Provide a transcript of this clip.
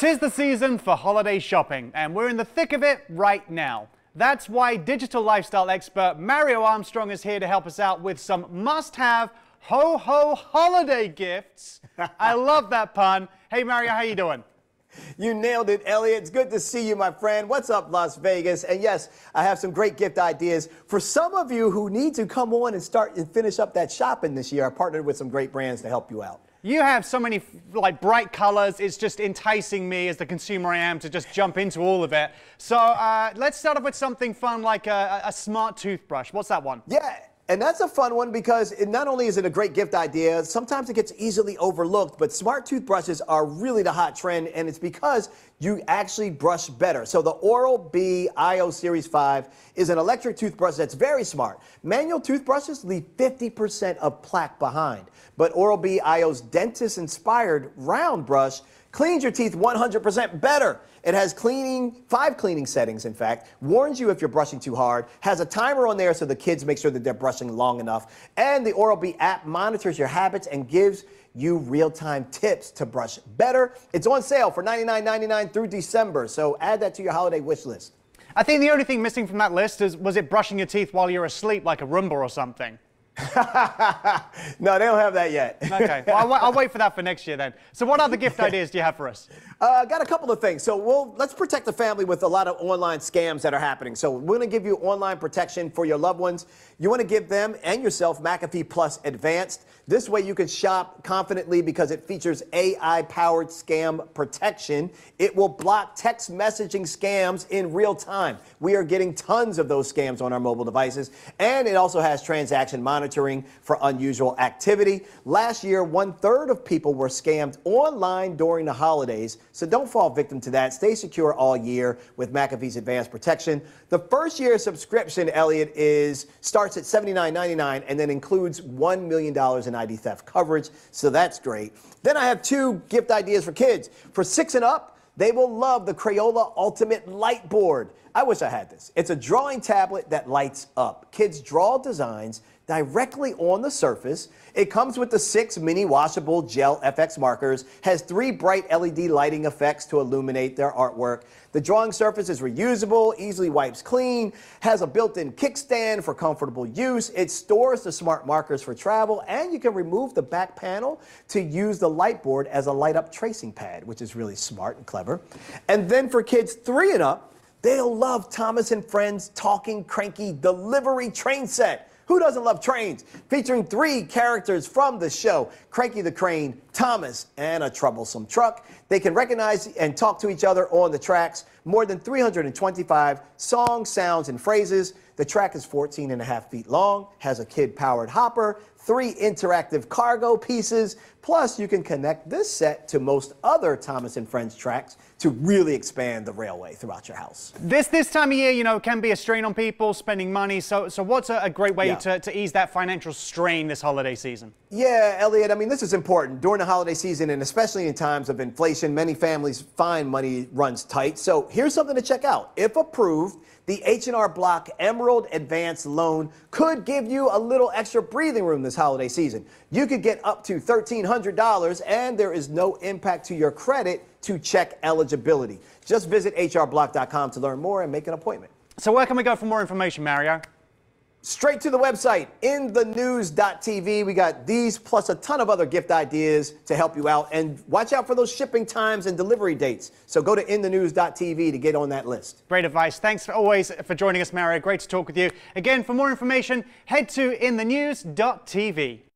Tis the season for holiday shopping, and we're in the thick of it right now. That's why digital lifestyle expert Mario Armstrong is here to help us out with some must-have ho-ho holiday gifts. I love that pun. Hey Mario, how you doing? You nailed it, Elliot. It's good to see you, my friend. What's up, Las Vegas? And yes, I have some great gift ideas for some of you who need to come on and start and finish up that shopping this year. I partnered with some great brands to help you out. You have so many like bright colors. It's just enticing me as the consumer I am to just jump into all of it. So uh, let's start off with something fun like a, a smart toothbrush. What's that one? Yeah, and that's a fun one because it, not only is it a great gift idea, sometimes it gets easily overlooked, but smart toothbrushes are really the hot trend, and it's because you actually brush better. So the Oral-B iO Series 5 is an electric toothbrush that's very smart. Manual toothbrushes leave 50% of plaque behind, but Oral-B iO's dentist-inspired round brush cleans your teeth 100% better. It has cleaning, five cleaning settings, in fact, warns you if you're brushing too hard, has a timer on there so the kids make sure that they're brushing long enough, and the Oral-B app monitors your habits and gives you real-time tips to brush better. It's on sale for $99.99 through December, so add that to your holiday wish list. I think the only thing missing from that list is was it brushing your teeth while you're asleep like a Roomba or something? no, they don't have that yet. okay, well, I'll, I'll, wait for that for next year then. So what other gift ideas do you have for us? Uh, got a couple of things. So we'll, let's protect the family with a lot of online scams that are happening. So we're going to give you online protection for your loved ones. You want to give them and yourself McAfee Plus Advanced. This way you can shop confidently because it features AI-powered scam protection. It will block text messaging scams in real time. We are getting tons of those scams on our mobile devices. And it also has transaction monitoring for unusual activity. Last year, one third of people were scammed online during the holidays. So don't fall victim to that. Stay secure all year with McAfee's advanced protection. The first year subscription, Elliot, is starts at $79.99 and then includes $1 million in ID theft coverage. So that's great. Then I have two gift ideas for kids. For six and up, they will love the Crayola Ultimate Light Board. I wish I had this. It's a drawing tablet that lights up. Kids draw designs directly on the surface. It comes with the six mini washable gel FX markers, has three bright LED lighting effects to illuminate their artwork. The drawing surface is reusable, easily wipes clean, has a built-in kickstand for comfortable use. It stores the smart markers for travel, and you can remove the back panel to use the light board as a light up tracing pad, which is really smart and clever. And then for kids three and up, they'll love Thomas and Friends Talking Cranky Delivery Train Set. Who doesn't love trains? Featuring three characters from the show Cranky the Crane, Thomas, and a troublesome truck. They can recognize and talk to each other on the tracks. More than 325 songs, sounds, and phrases. The track is 14 and a half feet long, has a kid powered hopper, three interactive cargo pieces. Plus, you can connect this set to most other Thomas and Friends tracks to really expand the railway throughout your house. This this time of year, you know, can be a strain on people spending money. So, so what's a, a great way yeah. to, to ease that financial strain this holiday season? Yeah, Elliot, I mean, this is important. During the holiday season, and especially in times of inflation, many families find money runs tight. So here's something to check out. If approved, the H&R Block Emerald Advance Loan could give you a little extra breathing room this holiday season. You could get up to $1,300 and there is no impact to your credit to check eligibility. Just visit hrblock.com to learn more and make an appointment. So where can we go for more information, Mario? Straight to the website, inthenews.tv. We got these plus a ton of other gift ideas to help you out. And watch out for those shipping times and delivery dates. So go to inthenews.tv to get on that list. Great advice. Thanks for always for joining us, Mario. Great to talk with you. Again, for more information, head to inthenews.tv.